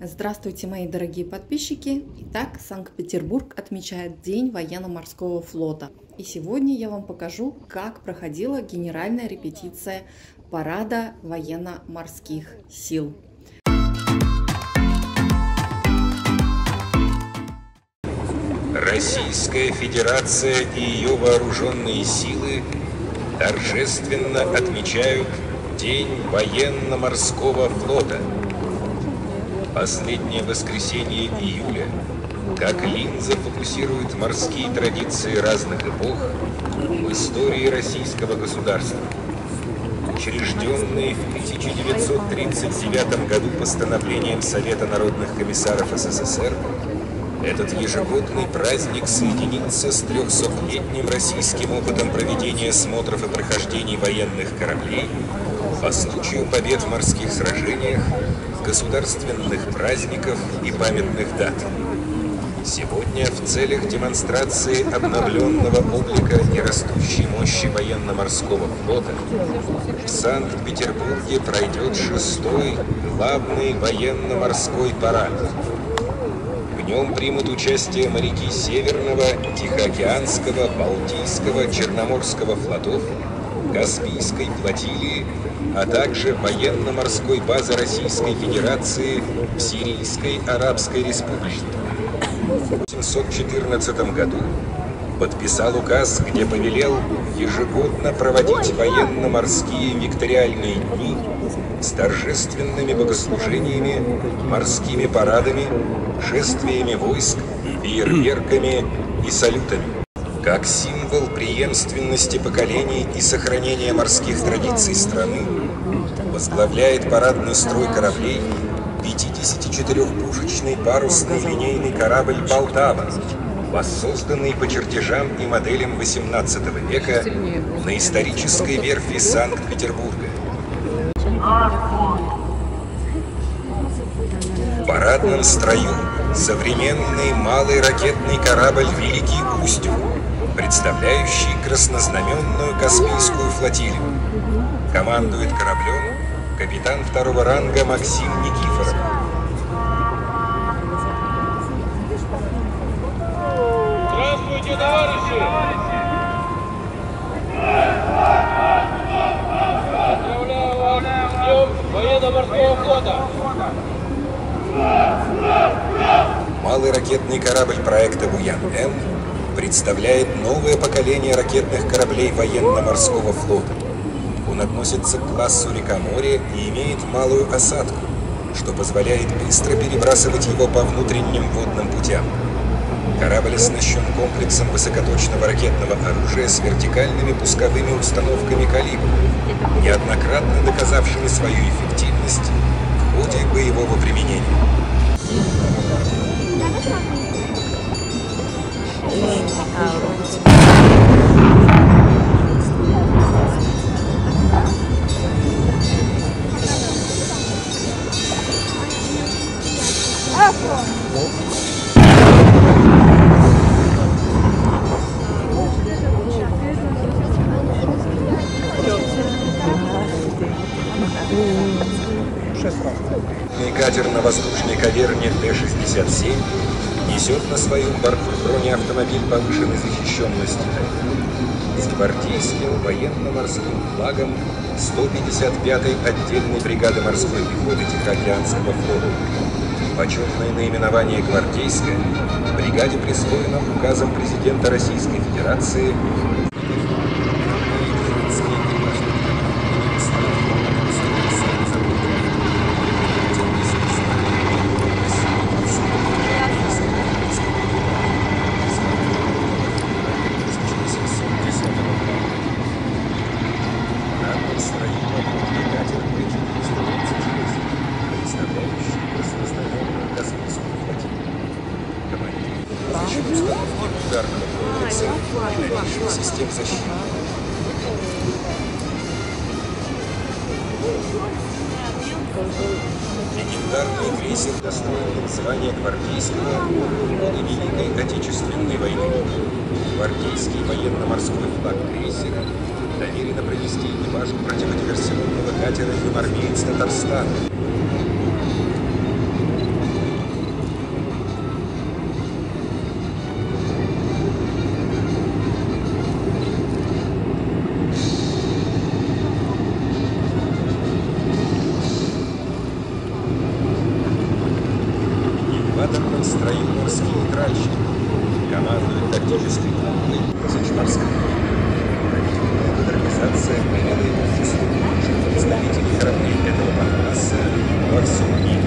Здравствуйте, мои дорогие подписчики! Итак, Санкт-Петербург отмечает День военно-морского флота. И сегодня я вам покажу, как проходила генеральная репетиция парада военно-морских сил. Российская Федерация и ее вооруженные силы торжественно отмечают День военно-морского флота. Последнее воскресенье июля, как линза фокусирует морские традиции разных эпох в истории российского государства. Учрежденные в 1939 году постановлением Совета народных комиссаров СССР, этот ежегодный праздник соединится с 300-летним российским опытом проведения смотров и прохождений военных кораблей по случаю побед в морских сражениях, государственных праздников и памятных дат. Сегодня в целях демонстрации обновленного облика и растущей мощи военно-морского флота в Санкт-Петербурге пройдет шестой главный военно-морской парад – в нем примут участие моряки Северного, Тихоокеанского, Балтийского, Черноморского флотов, Каспийской флотилии, а также военно-морской базы Российской Федерации в Сирийской Арабской Республике. В 1914 году подписал указ, где повелел ежегодно проводить военно-морские викториальные дни с торжественными богослужениями, морскими парадами, шествиями войск, фейерверками и салютами. Как символ преемственности поколений и сохранения морских традиций страны, возглавляет парадный строй кораблей 54-пушечный парусный линейный корабль «Полтава», воссозданный по чертежам и моделям XVIII века на исторической верфи Санкт-Петербурга. В парадном строю современный малый ракетный корабль «Великий Устюг», представляющий краснознаменную Каспийскую флотилию. Командует кораблем капитан второго ранга Максим Никифоров. Здравствуйте, товарищи! военно-морского флота. Малый ракетный корабль проекта «Буян-М» представляет новое поколение ракетных кораблей военно-морского флота. Он относится к классу река-море и имеет малую осадку, что позволяет быстро перебрасывать его по внутренним водным путям. Корабль оснащен комплексом высокоточного ракетного оружия с вертикальными пусковыми установками «Калибр», неоднократно доказавшими свою эффективность в ходе боевого применения. Катер на воздушной каверне Т-67 несет на своем борту бронеавтомобиль повышенной защищенности с гвардейским военно-морским флагом 155-й отдельной бригады морской пехоты Тихоокеанского флота. Почетное наименование «Гвардейская» бригаде присвоено указом президента Российской Федерации ударного комплекса и новейших систем защиты. Легендарный крейсер достоин звания Гвардейского годы Великой Отечественной войны. Гвардейский военно-морской флаг крейсера доверено провести экипажу противодиверсионного катера «Юмармеец Татарстан». Строю морские тральщики. Командует тактической Казачморская. Правительная модернизация число лучших представителей кораблей этого подкласса во всем мире.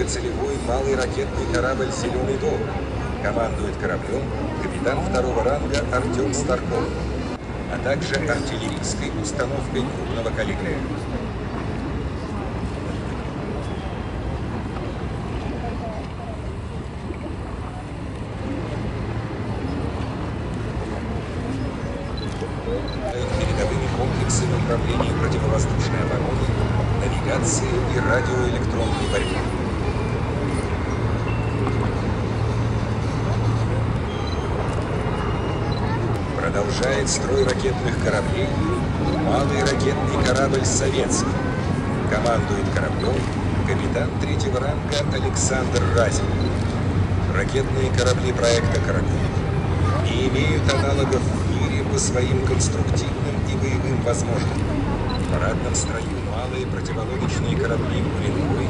Многоцелевой малый ракетный корабль «Зеленый дом». Командует кораблем капитан второго ранга Артем Старков, а также артиллерийской установкой крупного калибра. передовыми комплексами управления противовоздушной обороны, навигации и радиоэлектронной борьбы. Продолжает строй ракетных кораблей малый ракетный корабль «Советский». Командует кораблем капитан третьего ранга Александр Разин. Ракетные корабли проекта «Корабель» не имеют аналогов в мире по своим конструктивным и боевым возможностям. В парадном строю малые противолодочные корабли «Уренгой»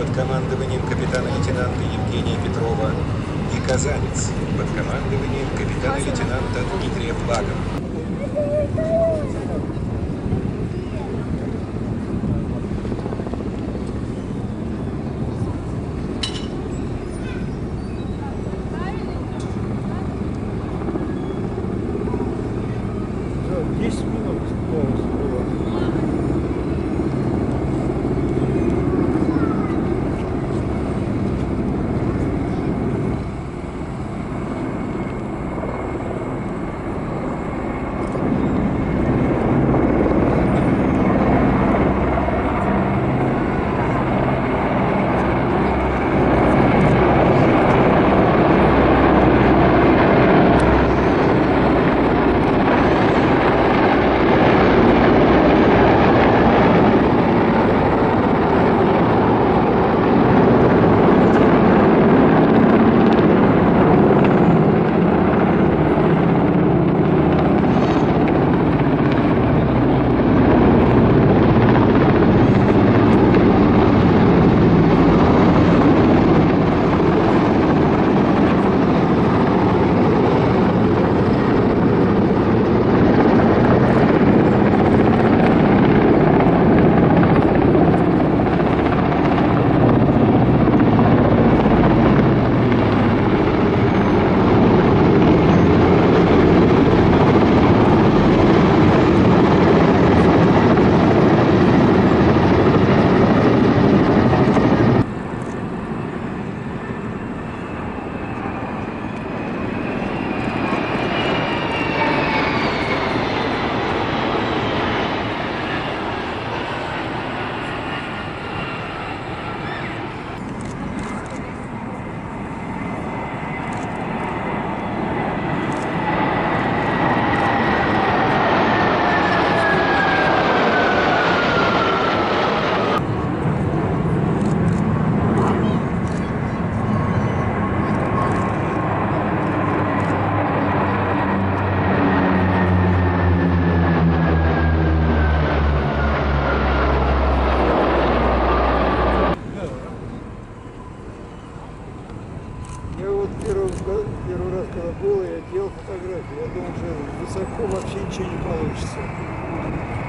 под командованием капитана-лейтенанта Евгения Петрова «Казанец» под командованием капитана-лейтенанта Дмитрия Флагова. Все, 10 минут. Полностью Я вот первый, первый раз, когда был, я делал фотографии. Я думал, что высоко вообще ничего не получится.